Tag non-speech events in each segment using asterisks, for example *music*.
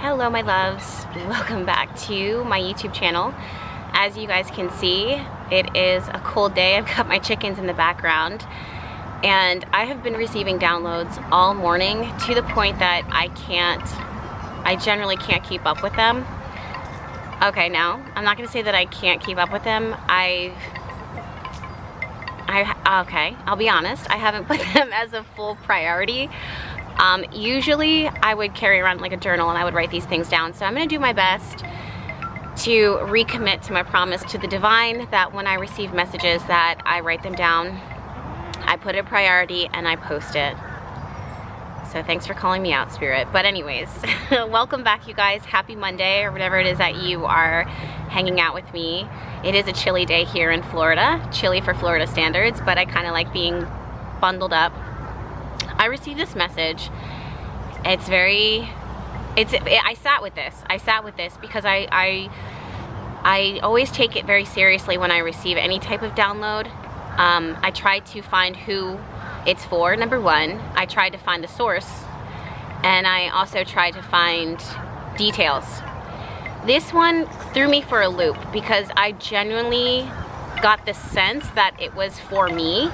Hello my loves, welcome back to my YouTube channel. As you guys can see, it is a cold day. I've got my chickens in the background and I have been receiving downloads all morning to the point that I can't, I generally can't keep up with them. Okay, now, I'm not gonna say that I can't keep up with them. I, I, okay, I'll be honest, I haven't put *laughs* them as a full priority. Um, usually I would carry around like a journal and I would write these things down. So I'm gonna do my best to recommit to my promise to the divine that when I receive messages that I write them down, I put a priority and I post it. So thanks for calling me out, Spirit. But anyways, *laughs* welcome back, you guys. Happy Monday or whatever it is that you are hanging out with me. It is a chilly day here in Florida, chilly for Florida standards, but I kind of like being bundled up I received this message. It's very, it's, it, I sat with this. I sat with this because I, I, I always take it very seriously when I receive any type of download. Um, I try to find who it's for, number one. I try to find the source. And I also try to find details. This one threw me for a loop because I genuinely got the sense that it was for me.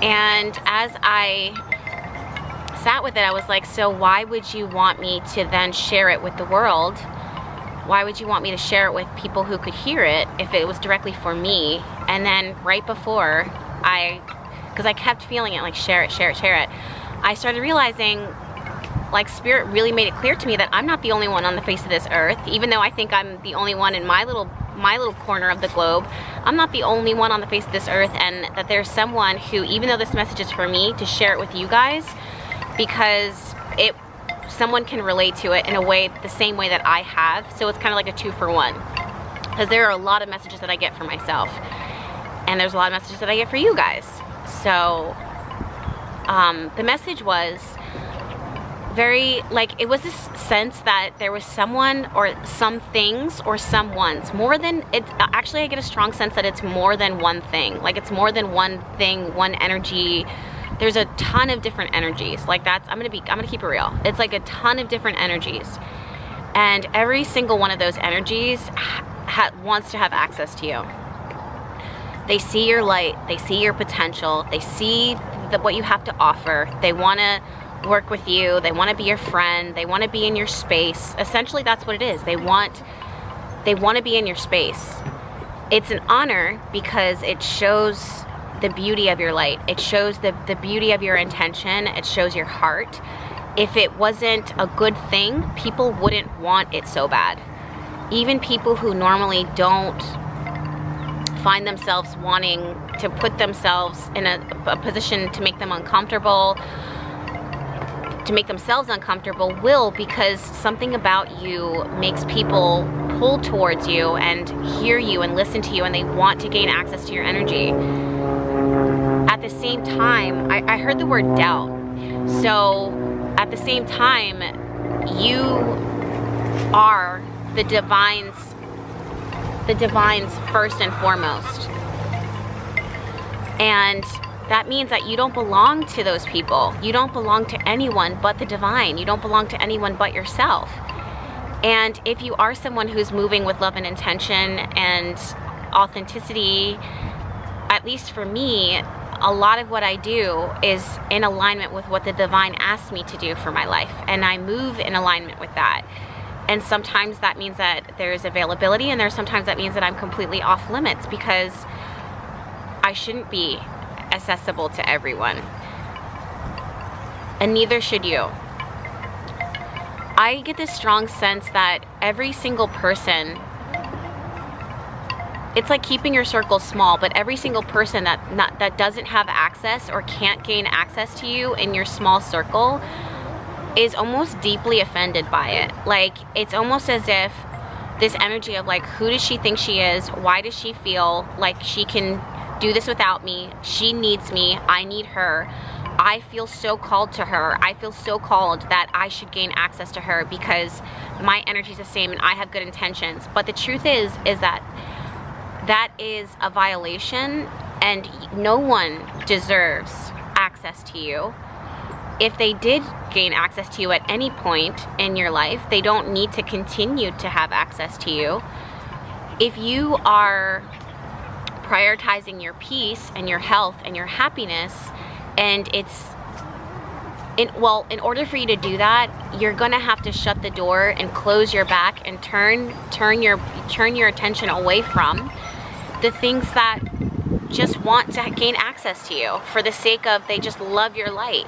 And as I sat with it, I was like, so why would you want me to then share it with the world? Why would you want me to share it with people who could hear it if it was directly for me? And then right before I, because I kept feeling it, like share it, share it, share it, I started realizing like spirit really made it clear to me that I'm not the only one on the face of this earth, even though I think I'm the only one in my little my little corner of the globe. I'm not the only one on the face of this earth and that there's someone who, even though this message is for me, to share it with you guys, because it someone can relate to it in a way the same way that I have. So it's kind of like a two for one. Because there are a lot of messages that I get for myself. And there's a lot of messages that I get for you guys. So um, the message was very like it was this sense that there was someone or some things or someone's. More than it actually I get a strong sense that it's more than one thing. Like it's more than one thing one energy there's a ton of different energies. Like that's, I'm gonna be, I'm gonna keep it real. It's like a ton of different energies. And every single one of those energies wants to have access to you. They see your light, they see your potential, they see the, what you have to offer. They wanna work with you, they wanna be your friend, they wanna be in your space. Essentially that's what it is. They want, they wanna be in your space. It's an honor because it shows the beauty of your light. It shows the, the beauty of your intention. It shows your heart. If it wasn't a good thing, people wouldn't want it so bad. Even people who normally don't find themselves wanting to put themselves in a, a position to make them uncomfortable, to make themselves uncomfortable will because something about you makes people pull towards you and hear you and listen to you and they want to gain access to your energy at the same time, I, I heard the word doubt. So at the same time, you are the divine's the divine's first and foremost. And that means that you don't belong to those people. You don't belong to anyone but the divine. You don't belong to anyone but yourself. And if you are someone who's moving with love and intention and authenticity, at least for me, a lot of what I do is in alignment with what the divine asks me to do for my life. And I move in alignment with that. And sometimes that means that there's availability and there's sometimes that means that I'm completely off limits because I shouldn't be accessible to everyone. And neither should you. I get this strong sense that every single person it's like keeping your circle small, but every single person that not, that doesn't have access or can't gain access to you in your small circle is almost deeply offended by it. Like it's almost as if this energy of like who does she think she is? Why does she feel like she can do this without me? She needs me. I need her. I feel so called to her. I feel so called that I should gain access to her because my energy is the same and I have good intentions. But the truth is, is that that is a violation and no one deserves access to you. if they did gain access to you at any point in your life, they don't need to continue to have access to you. If you are prioritizing your peace and your health and your happiness, and it's in, well, in order for you to do that, you're gonna have to shut the door and close your back and turn turn your turn your attention away from the things that just want to gain access to you for the sake of they just love your light.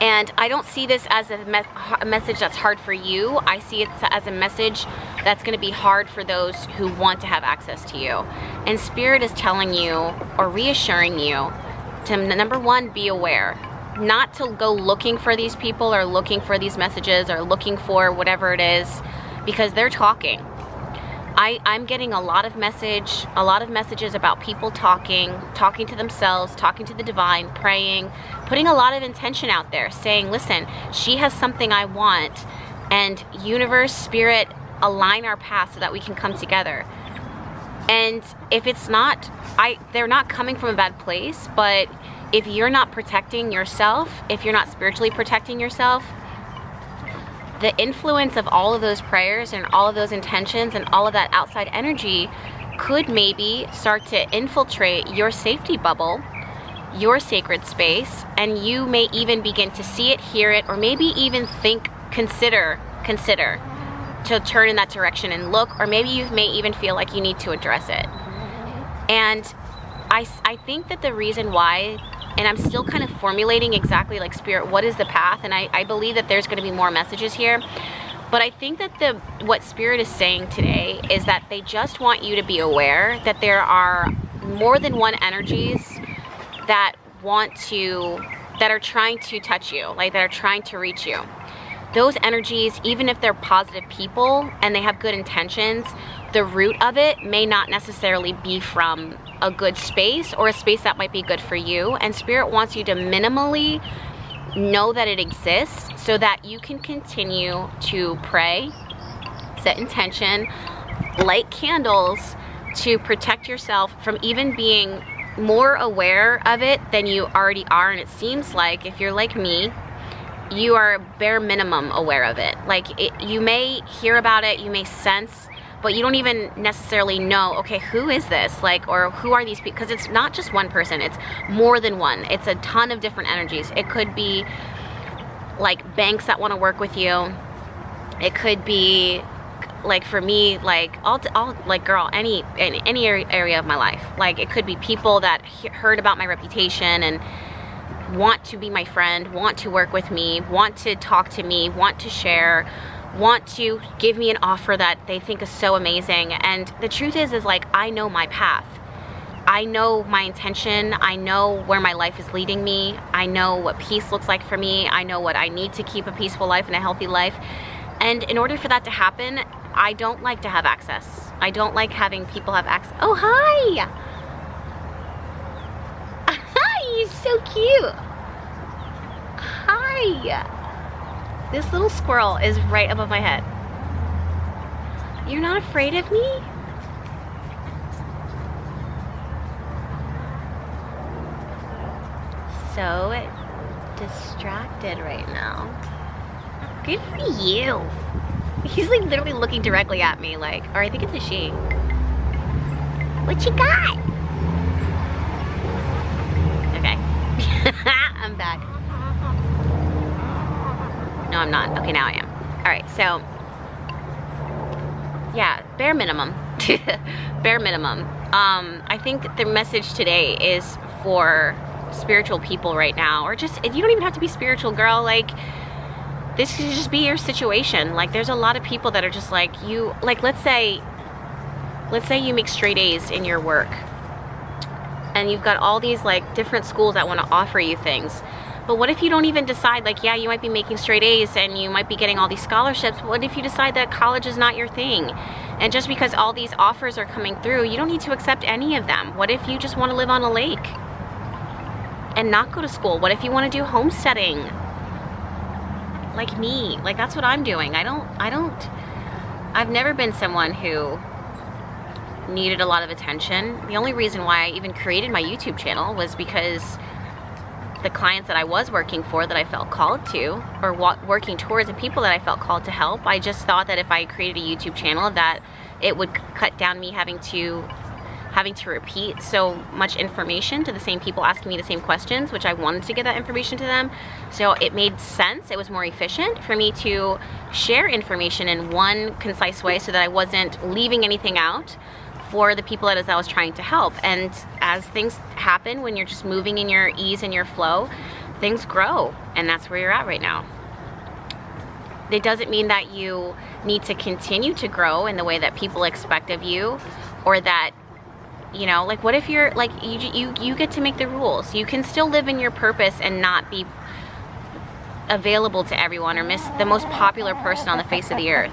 And I don't see this as a, me a message that's hard for you. I see it as a message that's going to be hard for those who want to have access to you. And Spirit is telling you or reassuring you to number one, be aware. Not to go looking for these people or looking for these messages or looking for whatever it is because they're talking I, I'm getting a lot of message, a lot of messages about people talking, talking to themselves, talking to the divine, praying, putting a lot of intention out there, saying, listen, she has something I want, and universe, spirit, align our paths so that we can come together. And if it's not, I they're not coming from a bad place, but if you're not protecting yourself, if you're not spiritually protecting yourself, the influence of all of those prayers and all of those intentions and all of that outside energy could maybe start to infiltrate your safety bubble, your sacred space, and you may even begin to see it, hear it, or maybe even think, consider, consider to turn in that direction and look, or maybe you may even feel like you need to address it. And I, I think that the reason why and I'm still kind of formulating exactly like spirit what is the path? And I, I believe that there's going to be more messages here. But I think that the what spirit is saying today is that they just want you to be aware that there are more than one energies that want to that are trying to touch you like that are trying to reach you those energies even if they're positive people and they have good intentions the root of it may not necessarily be from a good space or a space that might be good for you. And Spirit wants you to minimally know that it exists so that you can continue to pray, set intention, light candles to protect yourself from even being more aware of it than you already are. And it seems like if you're like me, you are bare minimum aware of it. Like it, you may hear about it, you may sense but you don't even necessarily know, okay, who is this? Like, or who are these people? Because it's not just one person, it's more than one. It's a ton of different energies. It could be like banks that want to work with you. It could be like for me, like all, all like girl, any, any, any area of my life. Like it could be people that heard about my reputation and want to be my friend, want to work with me, want to talk to me, want to share, want to give me an offer that they think is so amazing. And the truth is, is like, I know my path. I know my intention. I know where my life is leading me. I know what peace looks like for me. I know what I need to keep a peaceful life and a healthy life. And in order for that to happen, I don't like to have access. I don't like having people have access. Oh, hi. You're so cute. Hi. This little squirrel is right above my head. You're not afraid of me? So distracted right now. Good for you. He's like literally looking directly at me like, or I think it's a she. What you got? Okay. *laughs* I'm back. No, I'm not. Okay, now I am. All right, so yeah, bare minimum. *laughs* bare minimum. Um, I think the message today is for spiritual people right now, or just, you don't even have to be spiritual, girl. Like, this could just be your situation. Like, there's a lot of people that are just like, you, like, let's say, let's say you make straight A's in your work, and you've got all these, like, different schools that want to offer you things but what if you don't even decide, like, yeah, you might be making straight A's and you might be getting all these scholarships. What if you decide that college is not your thing? And just because all these offers are coming through, you don't need to accept any of them. What if you just want to live on a lake and not go to school? What if you want to do homesteading? Like me, like that's what I'm doing. I don't, I don't, I've never been someone who needed a lot of attention. The only reason why I even created my YouTube channel was because the clients that I was working for that I felt called to or working towards and people that I felt called to help. I just thought that if I created a YouTube channel that it would cut down me having to having to repeat so much information to the same people asking me the same questions, which I wanted to get that information to them. So it made sense, it was more efficient for me to share information in one concise way so that I wasn't leaving anything out for the people that I was trying to help. And as things happen when you're just moving in your ease and your flow, things grow. And that's where you're at right now. It doesn't mean that you need to continue to grow in the way that people expect of you or that you know like what if you're like you you you get to make the rules you can still live in your purpose and not be available to everyone or miss the most popular person on the face of the earth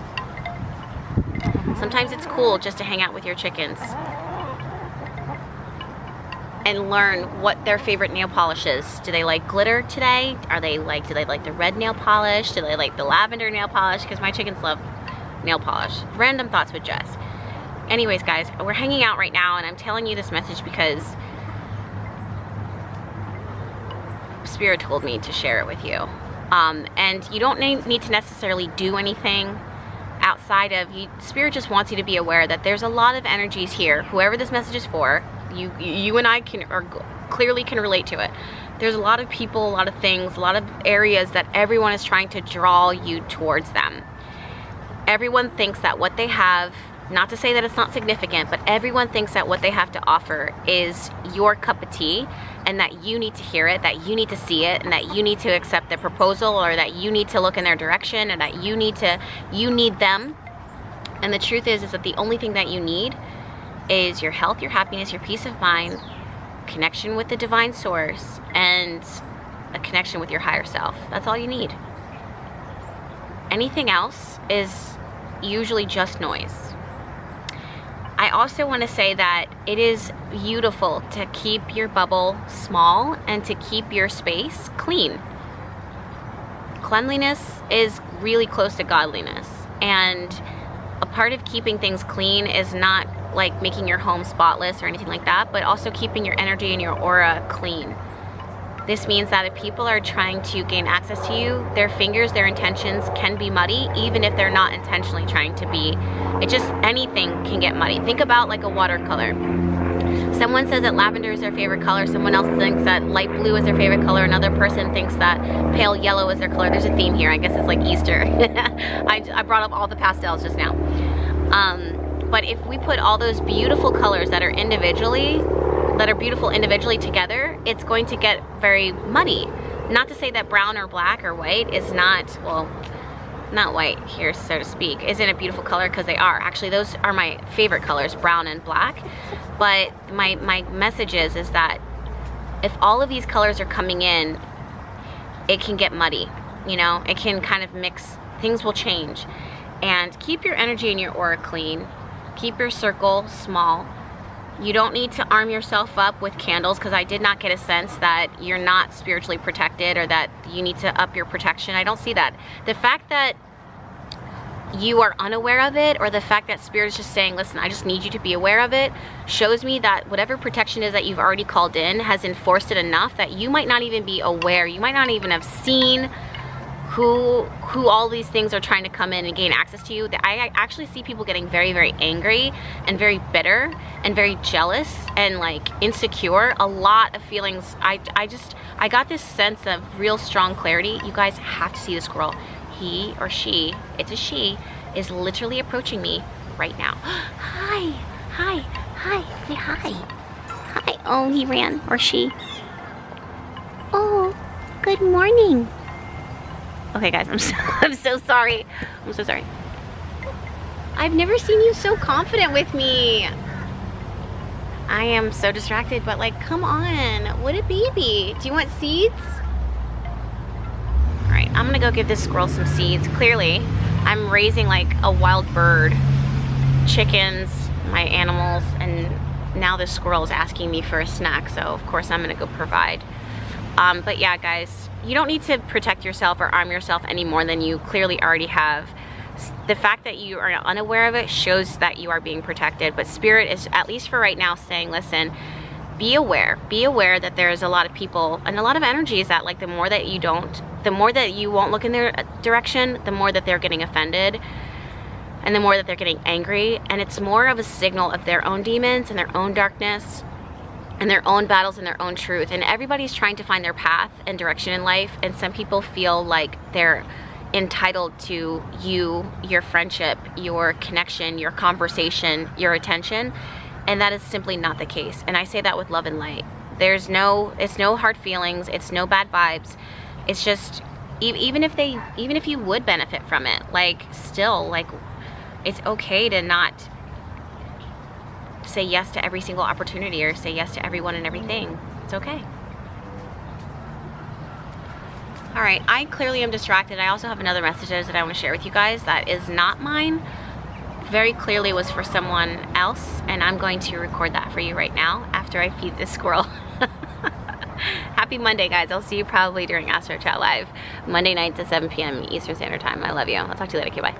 sometimes it's cool just to hang out with your chickens and learn what their favorite nail polish is. Do they like glitter today? Are they like, do they like the red nail polish? Do they like the lavender nail polish? Because my chickens love nail polish. Random thoughts with Jess anyways guys we're hanging out right now and I'm telling you this message because spirit told me to share it with you um, and you don't need to necessarily do anything outside of you spirit just wants you to be aware that there's a lot of energies here. Whoever this message is for you you and I can or clearly can relate to it. There's a lot of people a lot of things a lot of areas that everyone is trying to draw you towards them. Everyone thinks that what they have not to say that it's not significant, but everyone thinks that what they have to offer is your cup of tea and that you need to hear it, that you need to see it, and that you need to accept the proposal or that you need to look in their direction and that you need to, you need them. And the truth is, is that the only thing that you need is your health, your happiness, your peace of mind, connection with the divine source, and a connection with your higher self. That's all you need. Anything else is usually just noise. I also want to say that it is beautiful to keep your bubble small and to keep your space clean. Cleanliness is really close to godliness and a part of keeping things clean is not like making your home spotless or anything like that, but also keeping your energy and your aura clean. This means that if people are trying to gain access to you, their fingers, their intentions can be muddy, even if they're not intentionally trying to be. It just, anything can get muddy. Think about like a watercolor. Someone says that lavender is their favorite color. Someone else thinks that light blue is their favorite color. Another person thinks that pale yellow is their color. There's a theme here. I guess it's like Easter. *laughs* I, I, brought up all the pastels just now. Um, but if we put all those beautiful colors that are individually that are beautiful individually together, it's going to get very muddy. Not to say that brown or black or white is not, well, not white here, so to speak, isn't a beautiful color because they are. Actually, those are my favorite colors, brown and black. But my, my message is, is that if all of these colors are coming in, it can get muddy, you know? It can kind of mix, things will change. And keep your energy and your aura clean. Keep your circle small you don't need to arm yourself up with candles because I did not get a sense that you're not spiritually protected or that you need to up your protection. I don't see that. The fact that you are unaware of it or the fact that spirit is just saying listen I just need you to be aware of it shows me that whatever protection is that you've already called in has enforced it enough that you might not even be aware you might not even have seen who who all these things are trying to come in and gain access to you I actually see people getting very very angry and very bitter and very jealous and like insecure. A lot of feelings. I, I just I got this sense of real strong clarity. You guys have to see this girl. He or she it's a she is literally approaching me right now. *gasps* Hi hi hi say hi. Hi oh he ran or she. Oh good morning Okay guys, I'm *laughs* so, I'm so sorry. I'm so sorry. I've never seen you so confident with me. I am so distracted, but like, come on. What a baby. Do you want seeds? All right, I'm gonna go give this squirrel some seeds. Clearly, I'm raising like a wild bird, chickens, my animals, and now this squirrel is asking me for a snack, so of course I'm gonna go provide. Um, but yeah, guys, you don't need to protect yourself or arm yourself any more than you clearly already have. The fact that you are unaware of it shows that you are being protected, but Spirit is, at least for right now, saying, listen, be aware. Be aware that there's a lot of people and a lot of energies that like the more that you don't, the more that you won't look in their direction, the more that they're getting offended and the more that they're getting angry. And it's more of a signal of their own demons and their own darkness and their own battles and their own truth. And everybody's trying to find their path and direction in life. And some people feel like they're entitled to you, your friendship, your connection, your conversation, your attention. And that is simply not the case. And I say that with love and light. There's no, it's no hard feelings. It's no bad vibes. It's just, even if they, even if you would benefit from it, like still, like it's okay to not say yes to every single opportunity or say yes to everyone and everything. It's okay. All right, I clearly am distracted. I also have another message that I want to share with you guys that is not mine. Very clearly was for someone else, and I'm going to record that for you right now after I feed this squirrel. *laughs* Happy Monday, guys. I'll see you probably during Astro Chat Live, Monday nights at 7 p.m. Eastern Standard Time. I love you. I'll talk to you later. Okay, bye.